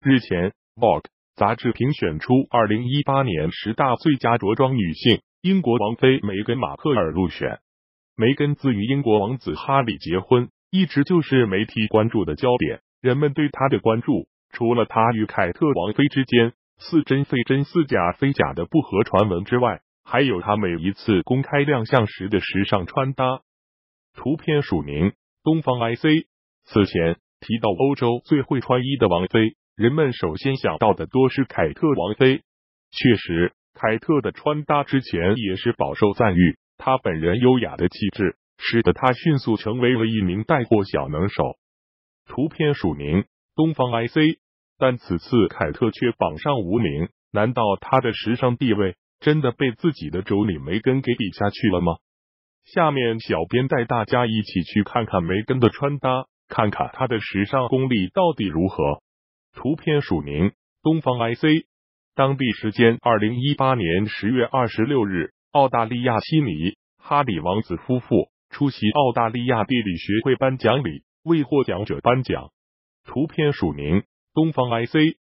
日前，Vogue 杂志评选出二零一八年十大最佳着装女性，英国王妃梅根·马克尔入选。梅根自与英国王子哈里结婚，一直就是媒体关注的焦点。人们对她的关注，除了她与凯特王妃之间似真非真、似假非假的不和传闻之外，还有她每一次公开亮相时的时尚穿搭。图片署名：东方 IC。此前提到欧洲最会穿衣的王妃，人们首先想到的多是凯特王妃。确实，凯特的穿搭之前也是饱受赞誉，她本人优雅的气质使得她迅速成为了一名带货小能手。图片署名：东方 IC。但此次凯特却榜上无名，难道她的时尚地位真的被自己的妯娌梅根给比下去了吗？下面小编带大家一起去看看梅根的穿搭。看看她的时尚功力到底如何？图片署名：东方 IC。当地时间二零一八年十月二十六日，澳大利亚悉尼，哈里王子夫妇出席澳大利亚地理学会颁奖礼，为获奖者颁奖。图片署名：东方 IC。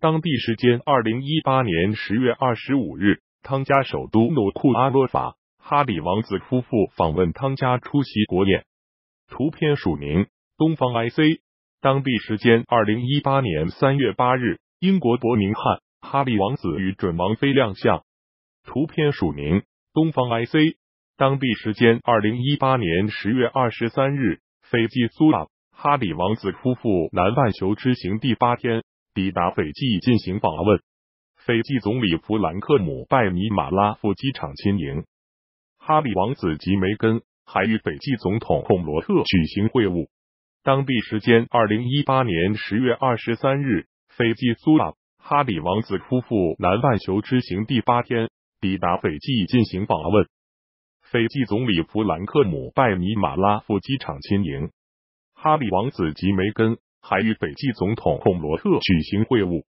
当地时间二零一八年十月二十五日，汤加首都努库阿洛法，哈里王子夫妇访问汤加出席国宴。图片署名。东方 IC，当地时间二零一八年三月八日，英国伯明翰，哈利王子与准王妃亮相。图片署名：东方 IC，当地时间二零一八年十月二十三日，斐济苏拉，哈里王子夫妇南半球之行第八天，抵达斐济进行访问。斐济总理弗兰克姆拜尼马拉赴机场亲迎，哈里王子及梅根还与斐济总统孔罗特举行会晤。当地时间二零一八年十月二十三日，斐济苏拉哈里王子夫妇南半球之行第八天，抵达斐济进行访问。斐济总理弗兰克姆拜尼马拉赴机场亲迎，哈里王子及梅根还与斐济总统孔罗特举行会晤。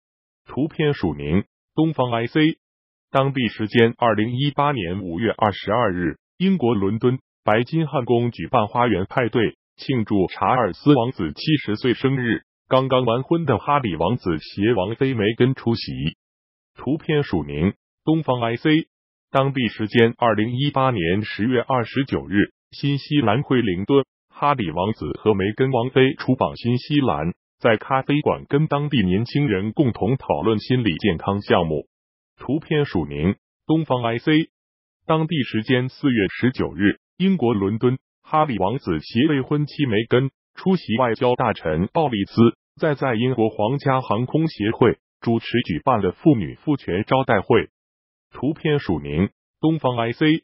图片署名：东方 IC。当地时间二零一八年五月二十二日，英国伦敦白金汉宫举办花园派对。庆祝查尔斯王子七十岁生日，刚刚完婚的哈里王子携王妃梅根出席。图片署名：东方 IC。当地时间二零一八年十月二十九日，新西兰惠灵顿，哈里王子和梅根王妃出访新西兰，在咖啡馆跟当地年轻人共同讨论心理健康项目。图片署名：东方 IC。当地时间四月十九日，英国伦敦。哈里王子携未婚妻梅根出席外交大臣鲍里斯在在英国皇家航空协会主持举办的妇女赋权招待会。图片署名：东方 IC。